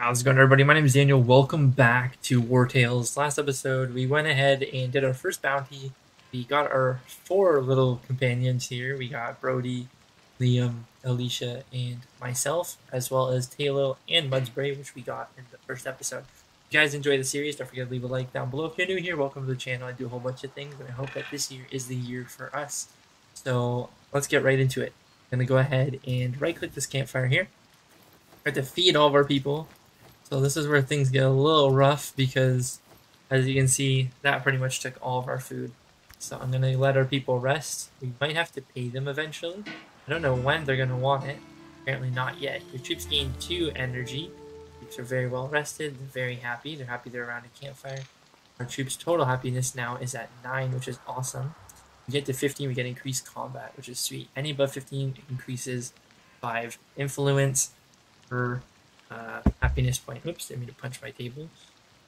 How's it going, everybody? My name is Daniel. Welcome back to Wartales. Last episode, we went ahead and did our first bounty. We got our four little companions here. We got Brody, Liam, Alicia, and myself, as well as Taylor and Mudspray, which we got in the first episode. If you guys enjoy the series, don't forget to leave a like down below. If you're new here, welcome to the channel. I do a whole bunch of things, and I hope that this year is the year for us. So let's get right into it. I'm going to go ahead and right-click this campfire here. We have to feed all of our people. So this is where things get a little rough because, as you can see, that pretty much took all of our food. So I'm going to let our people rest. We might have to pay them eventually. I don't know when they're going to want it. Apparently not yet. Your troops gain 2 energy. Troops are very well rested. They're very happy. They're happy they're around a campfire. Our troops' total happiness now is at 9, which is awesome. We get to 15, we get increased combat, which is sweet. Any above 15 increases 5 influence per uh, happiness point. Oops, didn't mean to punch my table.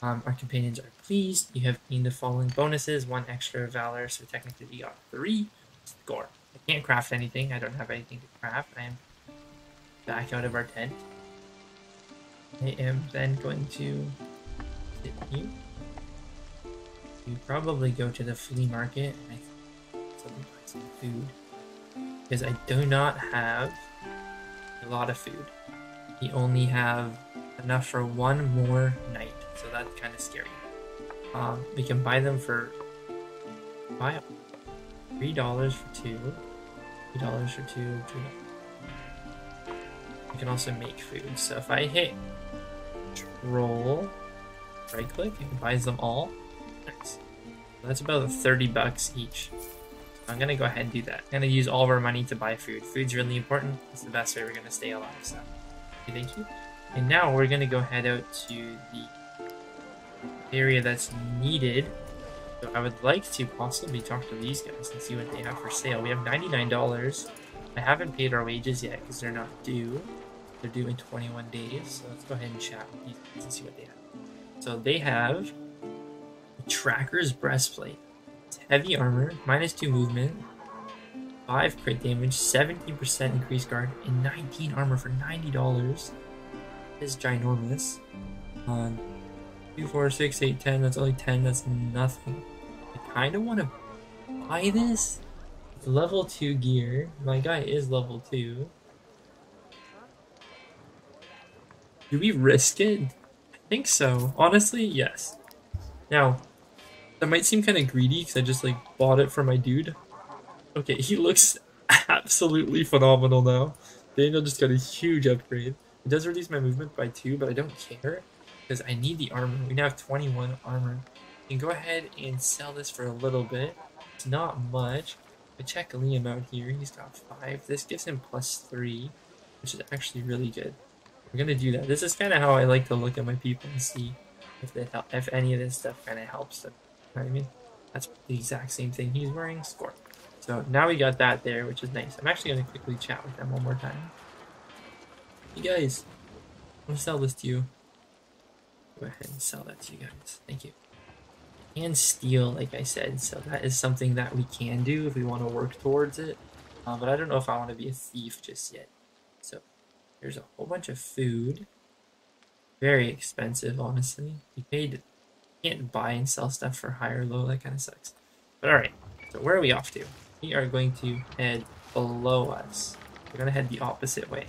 Um, our companions are pleased. You have gained the following bonuses: one extra valor, so technically you got three. Score. I can't craft anything. I don't have anything to craft. I am back out of our tent. I am then going to sit here. You probably go to the flea market and I buy some food because I do not have a lot of food we only have enough for one more night, so that's kind of scary. Um, we can buy them for buy three dollars for two, three dollars for two, two. We can also make food. So if I hit roll, right click, it buys them all. Nice. That's about 30 bucks each. I'm gonna go ahead and do that. I'm gonna use all of our money to buy food. Food's really important. It's the best way we're gonna stay alive. So. Thank you. And now we're gonna go head out to the area that's needed. So I would like to possibly talk to these guys and see what they have for sale. We have $99. I haven't paid our wages yet because they're not due. They're due in 21 days. So let's go ahead and chat with these guys and see what they have. So they have a Tracker's Breastplate. It's heavy armor, minus 2 movement, 5 crit damage, 70% increased guard, and 19 armor for $90. Is ginormous. Um, 2, 4, 6, 8, 10. That's only 10. That's nothing. I kind of want to buy this. Level 2 gear. My guy is level 2. Do we risk it? I think so. Honestly, yes. Now, that might seem kind of greedy because I just like bought it for my dude. Okay, he looks absolutely phenomenal now. Daniel just got a huge upgrade. It does reduce my movement by 2, but I don't care because I need the armor. We now have 21 armor. You can go ahead and sell this for a little bit. It's not much. But check Liam out here. He's got 5. This gives him plus 3, which is actually really good. We're going to do that. This is kind of how I like to look at my people and see if they help, if any of this stuff kind of helps them. You know what I mean? That's the exact same thing he's wearing. Score. So now we got that there, which is nice. I'm actually going to quickly chat with them one more time. You guys, I'm going to sell this to you. Go ahead and sell that to you guys. Thank you. And steal, like I said, so that is something that we can do if we want to work towards it. Uh, but I don't know if I want to be a thief just yet. So there's a whole bunch of food. Very expensive, honestly. You paid, can't buy and sell stuff for high or low. That kind of sucks. But alright, so where are we off to? We are going to head below us. We're to head the opposite way.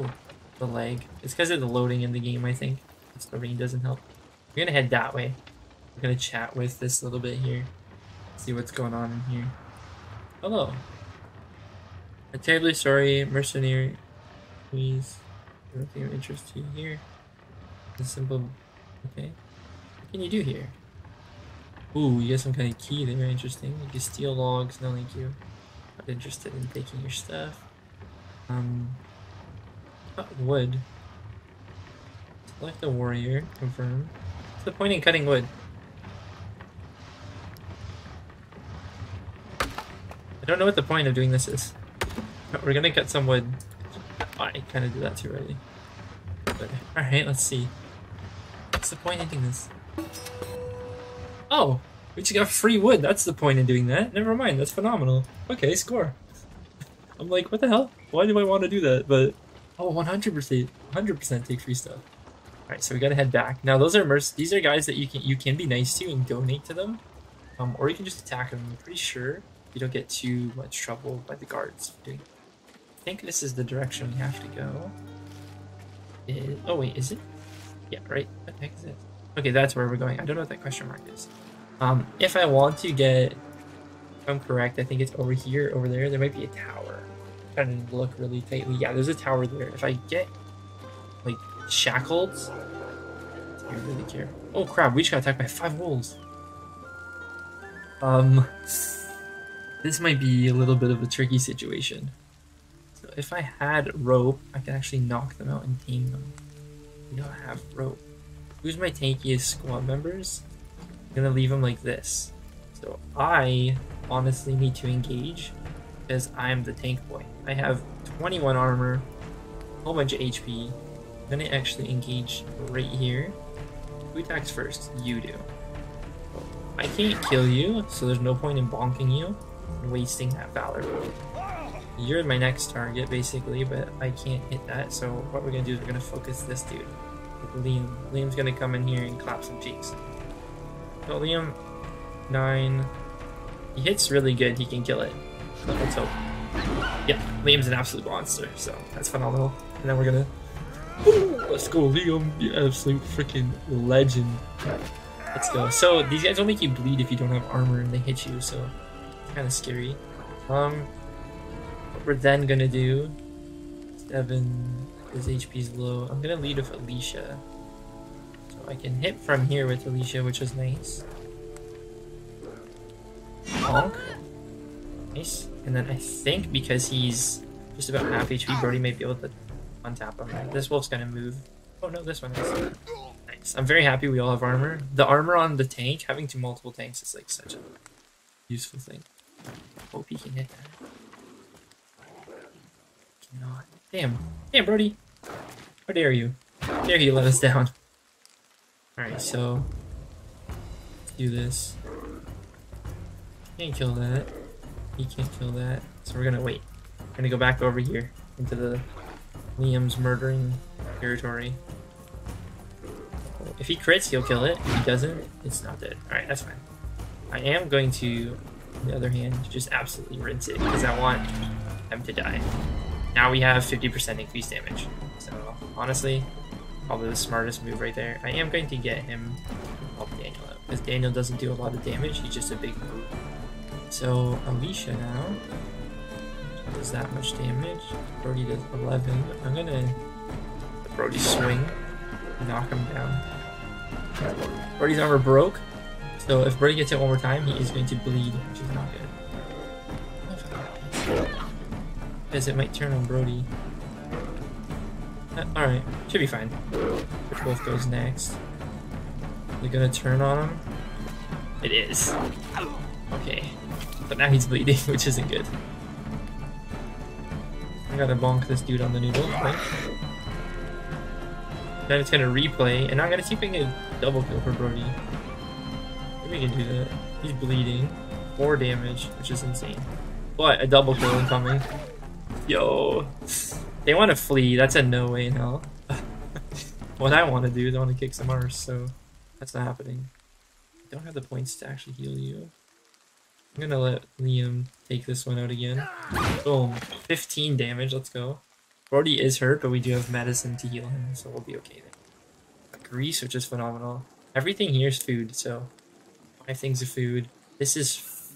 Ooh, the leg. It's because of the loading in the game, I think. the rain doesn't help. We're to head that way. We're to chat with this little bit here. See what's going on in here. Hello. I'm terribly sorry, mercenary. Please. Nothing of interest to you here. A simple... Okay. What can you do here? Ooh, you got some kind of key there, interesting. You can steal logs, no thank you. Not interested in taking your stuff. Um, cut wood. Select a warrior, confirm. What's the point in cutting wood? I don't know what the point of doing this is. But we're gonna cut some wood. I kind of did that too early. Alright, let's see. What's the point in doing this? Oh, we just got free wood. That's the point in doing that. Never mind. That's phenomenal. Okay, score. I'm like, what the hell? Why do I want to do that? But, oh, 100%, 100% take free stuff. Alright, so we gotta head back. Now those are merc these are guys that you can you can be nice to and donate to them. Um, or you can just attack them. I'm pretty sure you don't get too much trouble by the guards doing I think this is the direction we have to go. It, oh wait, is it? Yeah, right. What the heck is it? Okay, that's where we're going. I don't know what that question mark is. Um, if I want to get, if I'm correct, I think it's over here, over there. There might be a tower. I'm trying to look really tightly. Yeah, there's a tower there. If I get like shackled, be really careful. Oh crap! We just got attacked by five wolves. Um, this might be a little bit of a tricky situation. So if I had rope, I could actually knock them out and tame them. We don't have rope. Who's my tankiest squad members? I'm gonna leave them like this. So I honestly need to engage because I'm the tank boy. I have 21 armor, a whole bunch of HP. I'm gonna actually engage right here. Who attacks first? You do. I can't kill you, so there's no point in bonking you and wasting that Valor. You're my next target, basically, but I can't hit that, so what we're gonna do is we're gonna focus this dude. Liam. Liam's gonna come in here and clap some cheeks. So Liam, 9. He hits really good, he can kill it. Let's hope. Yep, Liam's an absolute monster, so that's phenomenal. And then we're gonna... let's go, Liam, you absolute freaking legend. Let's go. So these guys will make you bleed if you don't have armor and they hit you, so kind of scary. Um, what we're then gonna do, Devin, his HP's low. I'm gonna lead with Alicia. So I can hit from here with Alicia, which is nice. Honk. Nice. And then I think because he's just about half HP, Brody might be able to untap him. This wolf's gonna move. Oh no, this one is. Nice. I'm very happy we all have armor. The armor on the tank, having two multiple tanks is like such a useful thing. Hope he can hit that. Cannot. Damn. Damn, Brody. How dare you? How dare you let us down? Alright, so... Do this. Can't kill that. He can't kill that. So we're gonna wait. We're gonna go back over here into the Liam's murdering territory. If he crits, he'll kill it. If he doesn't, it's not dead. Alright, that's fine. I am going to, on the other hand, just absolutely rinse it because I want them to die. Now we have 50% increased damage. So, honestly, probably the smartest move right there. I am going to get him help Daniel out because Daniel doesn't do a lot of damage. He's just a big brute. So, Alicia now does that much damage. Brody does 11. I'm gonna Brody swing, knock him down. Brody's armor broke, so if Brody gets hit one more time, he is going to bleed, which is not good. Because it might turn on Brody. Uh, Alright, should be fine. Which wolf goes next? They're gonna turn on him? It is. Okay. But now he's bleeding, which isn't good. I gotta bonk this dude on the noodle, right? Then it's gonna replay, and I'm gonna see if I can get a double kill for Brody. Maybe we can do that. He's bleeding. Four damage, which is insane. But a double kill incoming. Yo. They want to flee. That's a no way in hell. what I want to do is I want to kick some arse, so that's not happening. I don't have the points to actually heal you. I'm gonna let Liam take this one out again. Boom. 15 damage, let's go. Brody is hurt, but we do have medicine to heal him, so we'll be okay there. Grease, which is phenomenal. Everything here is food, so five things of food. This is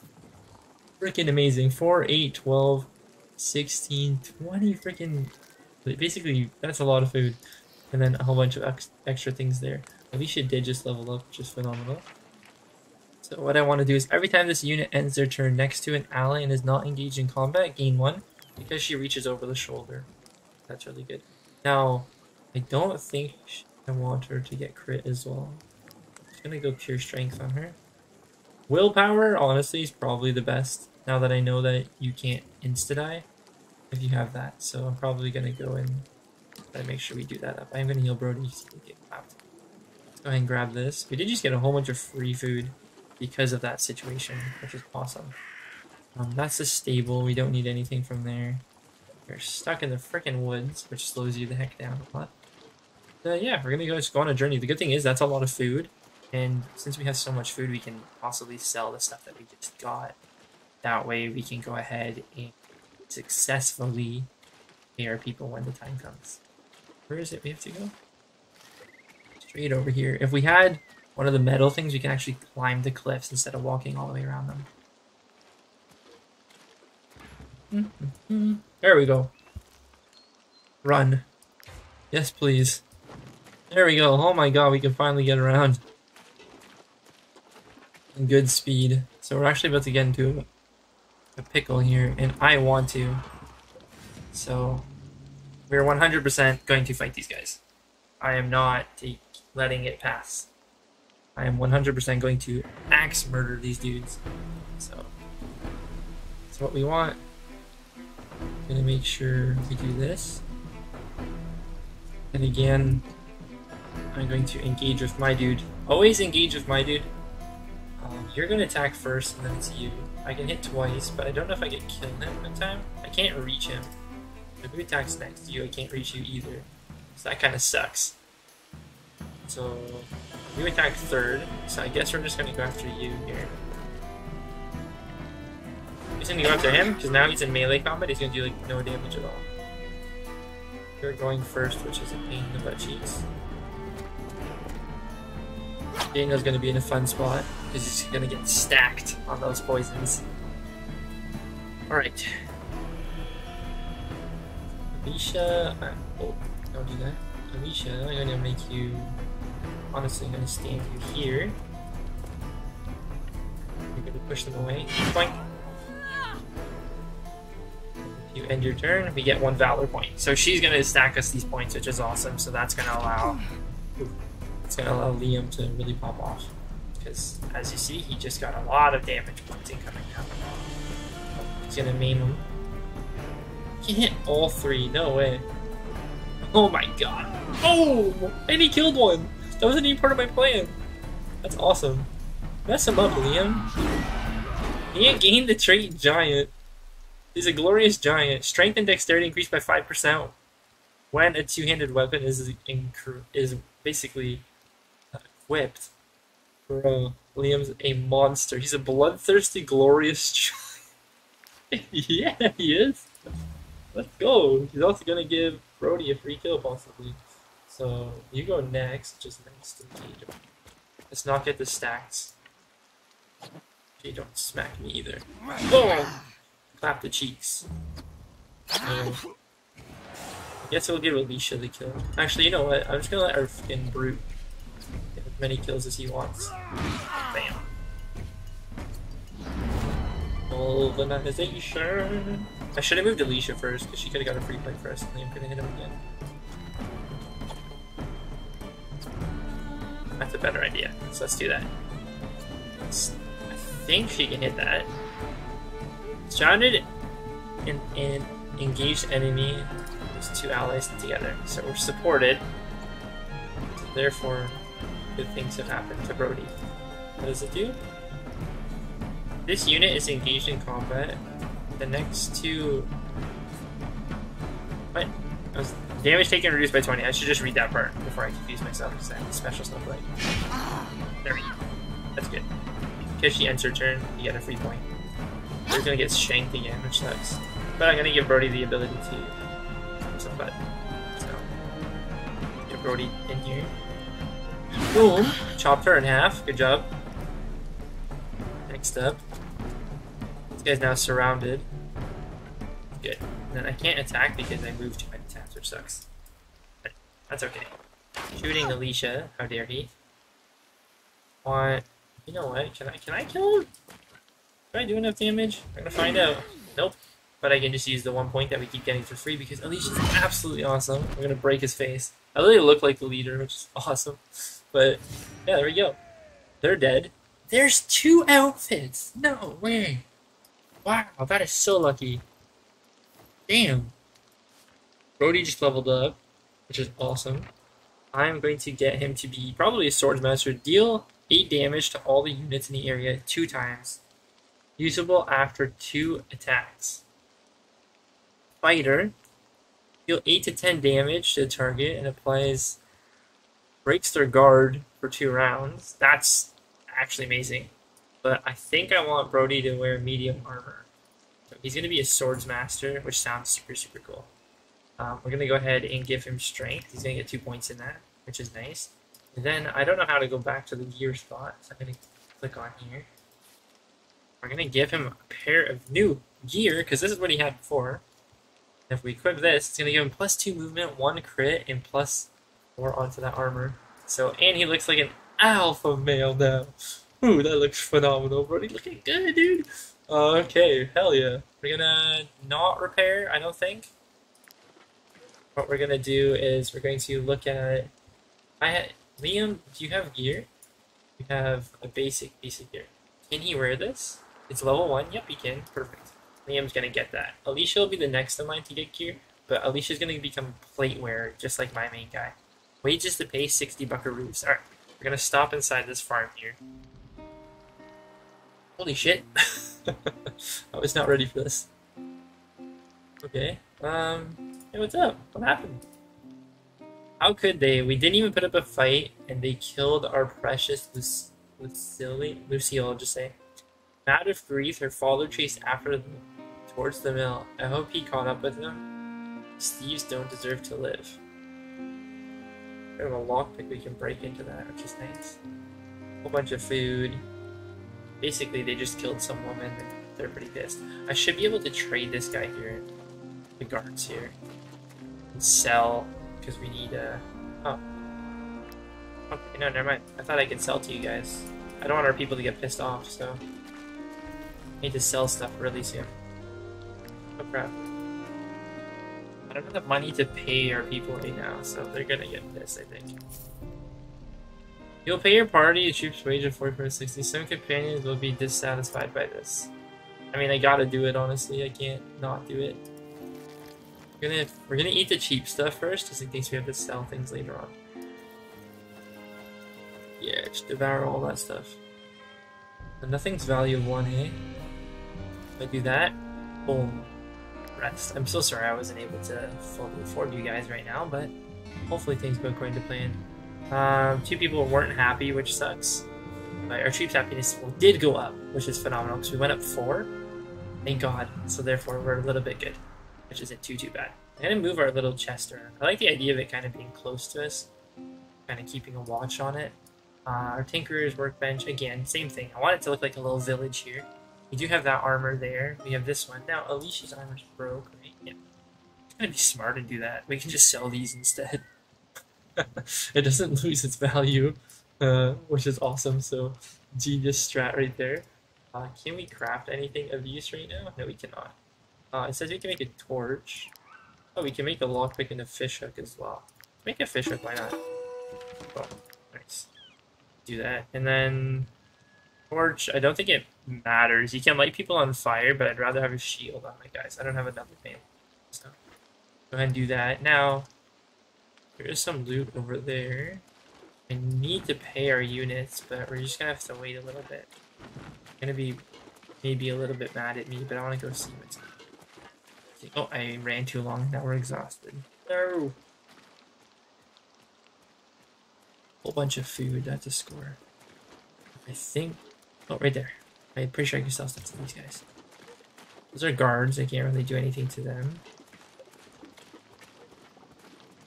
freaking amazing. 4, 8, 12, 16, 20 freaking... Basically, that's a lot of food. And then a whole bunch of ex extra things there. Alicia did just level up, is phenomenal. So what I want to do is every time this unit ends their turn next to an ally and is not engaged in combat, gain one because she reaches over the shoulder. That's really good. Now, I don't think I want her to get crit as well. I'm just gonna go pure strength on her. Willpower, honestly, is probably the best. Now that I know that you can't insta-die if you have that. So I'm probably gonna go and make sure we do that up. I'm gonna heal Brody get clapped. Let's go ahead and grab this. We did just get a whole bunch of free food because of that situation, which is awesome. Um, that's a stable. We don't need anything from there. You're stuck in the freaking woods, which slows you the heck down a lot. Uh, yeah, we're gonna go go on a journey. The good thing is that's a lot of food, and since we have so much food, we can possibly sell the stuff that we just got. That way, we can go ahead and successfully pay our people when the time comes. Where is it? We have to go straight over here. If we had one of the metal things, we can actually climb the cliffs instead of walking all the way around them. There we go. Run. Yes, please. There we go. Oh my god, we can finally get around. Good speed. So we're actually about to get into a pickle here, and I want to. So, we're 100% going to fight these guys. I am not letting it pass. I am 100% going to axe murder these dudes. So, that's what we want. Gonna make sure we do this. And again, I'm going to engage with my dude. Always engage with my dude. Um, you're gonna attack first, and then it's you. I can hit twice, but I don't know if I can kill him in time. I can't reach him. If he attacks next to you, I can't reach you either. So that kind of sucks. So you attack third, so I guess we're just gonna go after you here. He's gonna go after him, because now he's in melee combat, he's gonna do like no damage at all. You're going first, which is a pain in the butt cheeks. Daniel's gonna be in a fun spot, because he's gonna get stacked on those poisons. Alright. Alicia, uh, oh, don't do that. Alicia, I'm gonna make you honestly I'm gonna stand you here. You're gonna push them away. Point. If you end your turn, we get one valor point. So she's gonna stack us these points, which is awesome. So that's gonna allow it's gonna allow Liam to really pop off. Because as you see, he just got a lot of damage points incoming now. He's gonna maim him. He hit all three, no way. Oh my god. Oh! And he killed one! That wasn't even part of my plan. That's awesome. Mess him up, Liam. He gained the trait Giant. He's a glorious giant. Strength and dexterity increased by 5% when a two-handed weapon is is basically equipped. Bro, uh, Liam's a monster. He's a bloodthirsty, glorious yeah, he is. Let's go. He's also gonna give Brody a free kill, possibly. So you go next, just next to me. Let's not get the stacks. Okay, don't smack me either. Boom! Clap the cheeks. So, I guess we'll give Alicia the kill. Actually, you know what? I'm just gonna let our fucking brute get as many kills as he wants. Bam. Organization. I should have moved Alicia first because she could have got a free play first, and could have hit him again. That's a better idea. So let's do that. I think she can hit that. Surrounded and, and engaged enemy. There's two allies together. So we're supported. So therefore, good things have happened to Brody. What does it do? This unit is engaged in combat. The next two... What? Was... Damage taken reduced by 20. I should just read that part before I confuse myself because I special stuff like. There we go. That's good. Because she ends her turn, you get a free point. We're gonna get shanked again, which sucks. But I'm gonna give Brody the ability to some butt. So get Brody in here. Boom! Chopped her in half. Good job. Next up. This guy's now surrounded. Good. And then I can't attack because I moved too many times, which sucks. But that's okay. Shooting Alicia, how dare he? Want you know what? Can I can I kill him? Do I do enough damage? I'm gonna find out. Nope. But I can just use the one point that we keep getting for free because Alicia's absolutely awesome. I'm gonna break his face. I really look like the leader, which is awesome. But yeah, there we go. They're dead. There's two outfits. No way. Wow, that is so lucky. Damn. Brody just leveled up, which is awesome. I'm going to get him to be probably a Swords Master. Deal 8 damage to all the units in the area two times. Usable after two attacks. Fighter. Deal 8 to 10 damage to the target and applies breaks their guard for two rounds. That's actually amazing. But I think I want Brody to wear medium armor. So he's going to be a swords master, which sounds super, super cool. Um, we're going to go ahead and give him strength. He's going to get two points in that, which is nice. And then I don't know how to go back to the gear spot, so I'm going to click on here. We're going to give him a pair of new gear, because this is what he had before. If we equip this, it's going to give him plus 2 movement, 1 crit, and plus 4 onto that armor. So, and he looks like an alpha male now. Ooh, that looks phenomenal, Brody. Looking good, dude. Okay, hell yeah. We're gonna not repair, I don't think. What we're gonna do is we're going to look at... I had, Liam, do you have gear? You have a basic piece of gear. Can he wear this? It's level 1? Yep, he can. Perfect. Liam's gonna get that. Alicia will be the next in line to get gear, but Alicia's gonna become plate wearer, just like my main guy. Wages to pay 60 buckaroos. Alright, we're gonna stop inside this farm here. Holy shit. I was not ready for this. Okay, um, hey, what's up? What happened? How could they? We didn't even put up a fight, and they killed our precious Lucille, Lucille, I'll just say. Mad of grief, her father chased after them towards the mill. I hope he caught up with them. Steves don't deserve to live. We have a lockpick we can break into that, which is nice. A whole bunch of food. Basically, they just killed some woman and they're pretty pissed. I should be able to trade this guy here, the guards here, and sell, because we need, uh, oh. Okay, no, never mind. I thought I could sell to you guys. I don't want our people to get pissed off, so I need to sell stuff really soon. Oh crap. Don't have the money to pay our people right now, so they're gonna get pissed, I think. You'll pay your party a cheap's wage of 4460. Some companions will be dissatisfied by this. I mean, I gotta do it, honestly. I can't not do it. We're gonna, we're gonna eat the cheap stuff first, just in case we have to sell things later on. Yeah, just devour all that stuff. But nothing's value of 1, eh? If I do that, boom rest. I'm so sorry I wasn't able to afford you guys right now, but hopefully things go according to plan. Um, two people weren't happy, which sucks. But our troops' happiness did go up, which is phenomenal, because we went up four. Thank God. So therefore, we're a little bit good, which isn't too, too bad. I'm to move our little chest around. I like the idea of it kind of being close to us, kind of keeping a watch on it. Uh, our Tinkerer's workbench, again, same thing. I want it to look like a little village here. We do have that armor there. We have this one. Now, Alicia's armor's broke, right? Yeah. It's gonna be smart to do that. We can just sell these instead. it doesn't lose its value, uh, which is awesome. So, genius strat right there. Uh, can we craft anything of use right now? No, we cannot. Uh, it says we can make a torch. Oh, we can make a lockpick and a fishhook as well. Make a fishhook, why not? Oh, nice. Do that. And then torch, I don't think it matters. You can light people on fire, but I'd rather have a shield on my guys. I don't have another thing. So go ahead and do that. Now, there is some loot over there. I need to pay our units, but we're just gonna have to wait a little bit. I'm gonna be maybe a little bit mad at me, but I want to go see what's. Oh, I ran too long. Now we're exhausted. No. Whole bunch of food. That's a score. I think Oh, right there. I'm pretty sure I can sell stuff to these guys. Those are guards. I can't really do anything to them.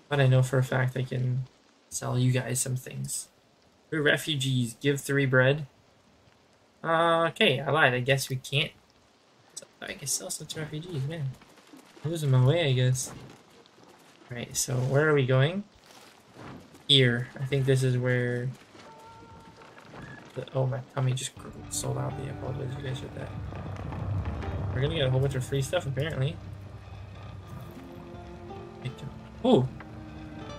But I know for a fact I can sell you guys some things. We're refugees. Give three bread. Uh, okay, I lied. I guess we can't. I can sell some to refugees, man. Losing my way, I guess. Right, so where are we going? Here. I think this is where the, oh, my tummy just sold out. I apologize you guys heard that. We're gonna get a whole bunch of free stuff, apparently. Oh!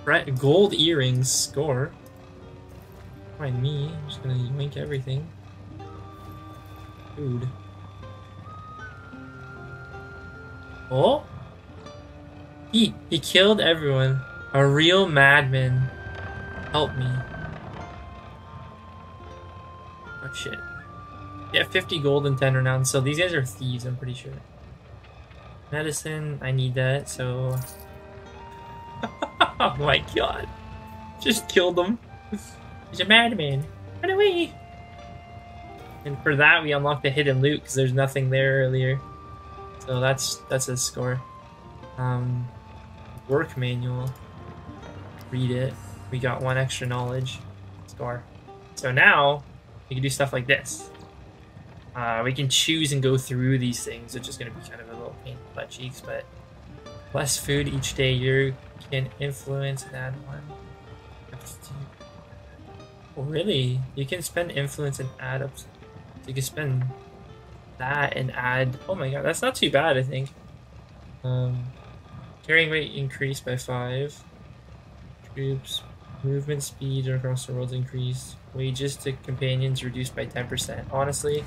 Right, gold earrings score. Mind me, I'm just gonna yoink everything. Dude. Oh? He, he killed everyone. A real madman. Help me. Shit. Yeah, 50 gold and 10 renown. So these guys are thieves, I'm pretty sure. Medicine, I need that, so... oh my god. Just killed them. He's a madman. Run away! And for that, we unlock the hidden loot because there's nothing there earlier. So that's that's a score. Um, work manual. Read it. We got one extra knowledge. Score. So now we can do stuff like this. Uh, we can choose and go through these things, which is going to be kind of a little pain in the butt cheeks, but less food each day you can influence and add one. Really? You can spend influence and add up. You can spend that and add. Oh my god, that's not too bad, I think. Um, carrying weight increased by five. Troops, movement speed across the world increased. Wages to companions reduced by 10%. Honestly,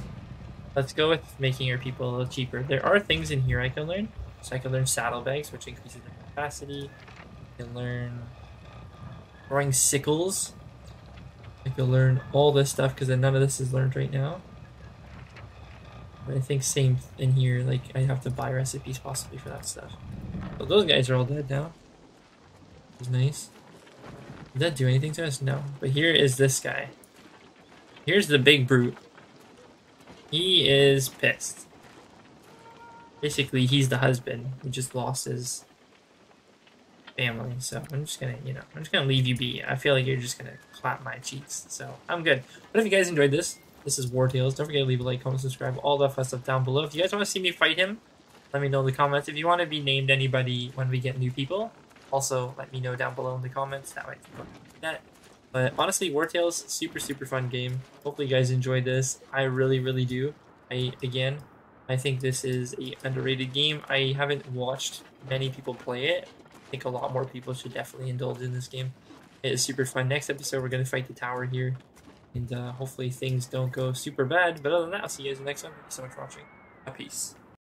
let's go with making our people a little cheaper. There are things in here I can learn. So I can learn saddlebags, which increases their capacity. I can learn throwing sickles. I can learn all this stuff because none of this is learned right now. But I think same in here, like I have to buy recipes possibly for that stuff. But those guys are all dead now. It's nice. Did that do anything to us? No. But here is this guy. Here's the big brute. He is pissed. Basically, he's the husband who just lost his family. So I'm just gonna, you know, I'm just gonna leave you be. I feel like you're just gonna clap my cheeks. So I'm good. But if you guys enjoyed this, this is Wartales. Don't forget to leave a like, comment, subscribe, all that fun stuff down below. If you guys want to see me fight him, let me know in the comments. If you want to be named anybody when we get new people, also let me know down below in the comments. That be that. But honestly, Wartales, super, super fun game. Hopefully you guys enjoyed this. I really, really do. I, again, I think this is a underrated game. I haven't watched many people play it. I think a lot more people should definitely indulge in this game. It is super fun. Next episode, we're going to fight the tower here. And uh, hopefully things don't go super bad. But other than that, I'll see you guys in the next one. Thank you so much for watching. Peace.